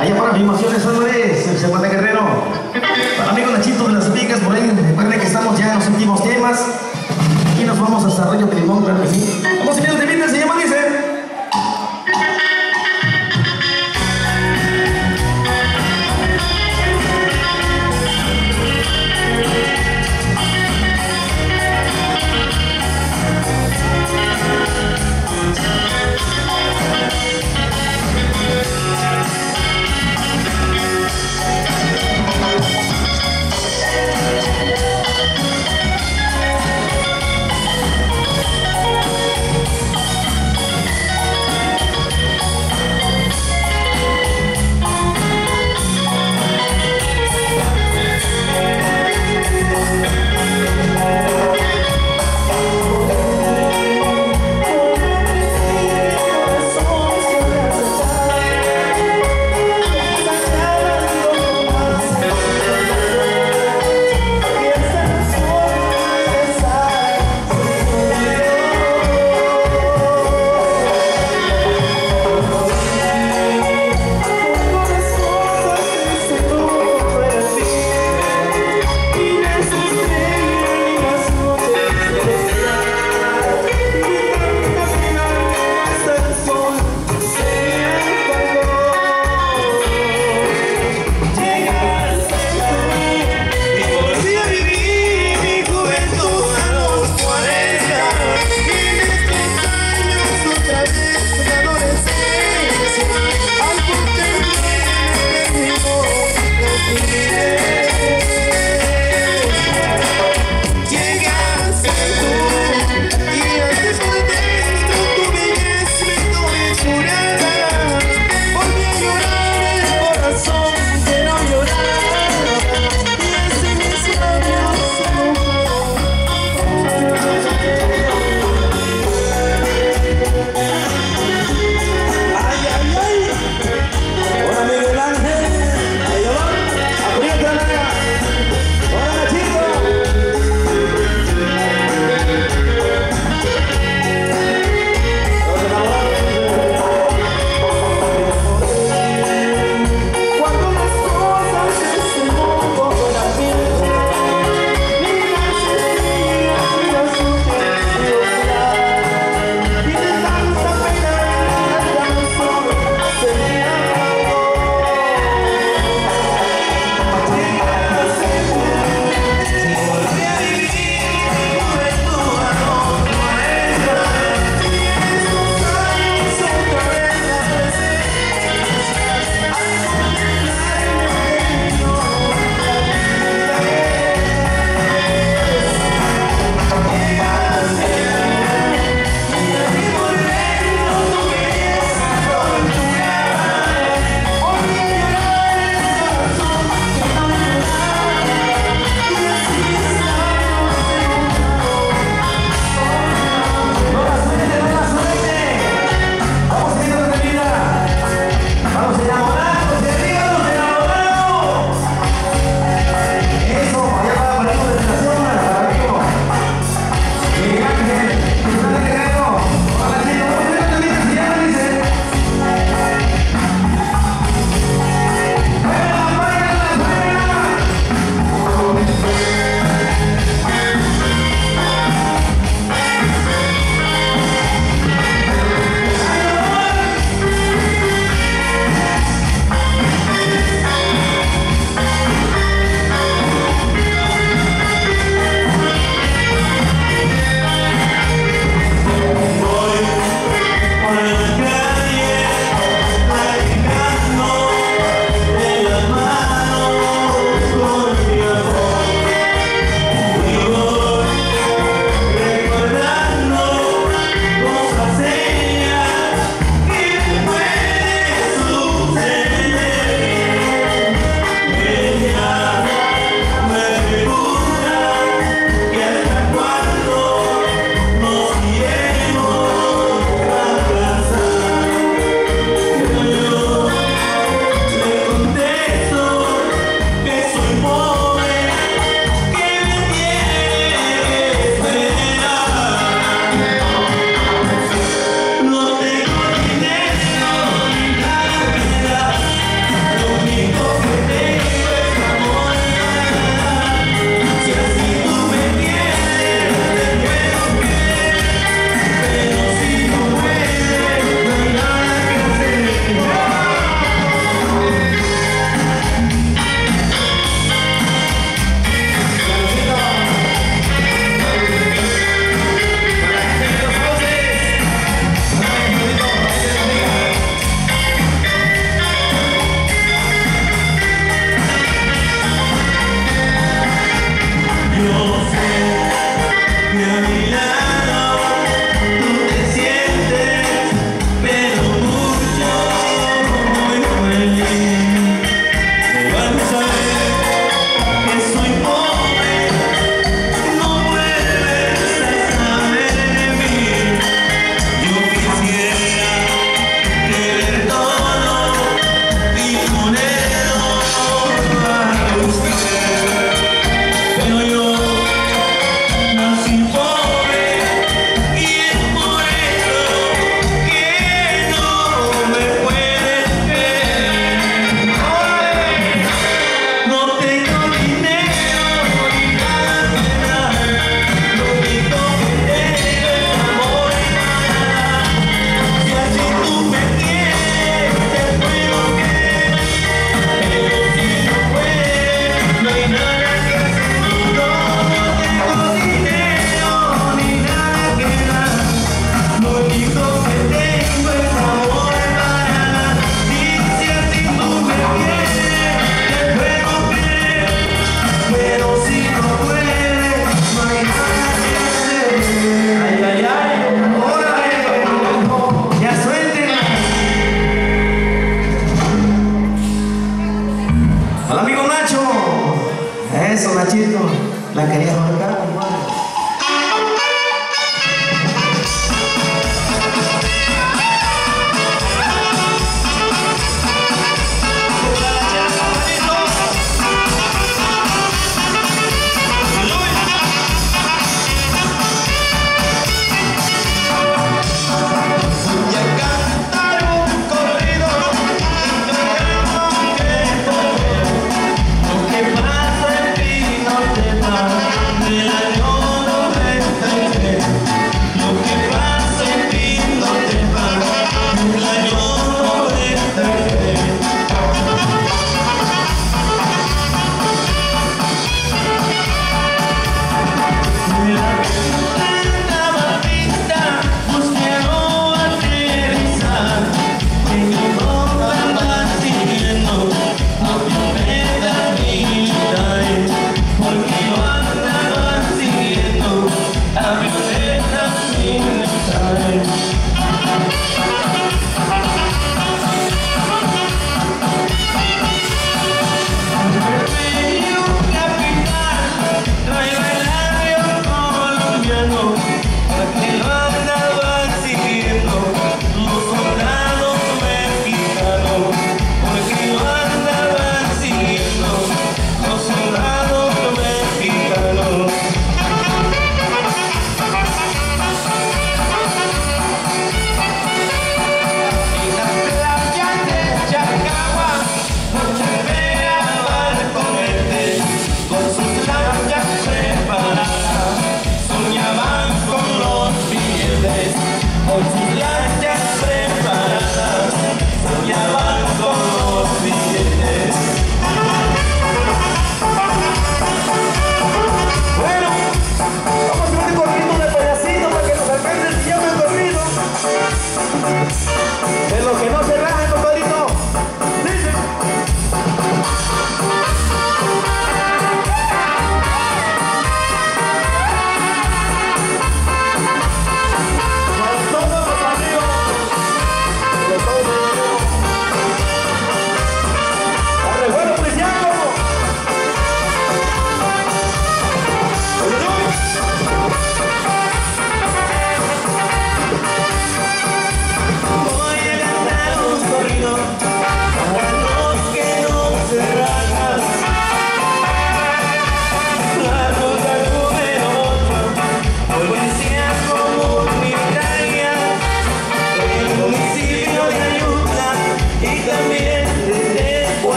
Allá para Filmaciones Álvarez, el Semana Guerrero. Para amigos Nachito de las Vigas, por ahí recuerden que estamos ya en los últimos temas. Y nos vamos hasta Arroyo Limón, claro que sí. Vamos a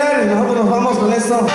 bailar y nosotros nos vamos con esto.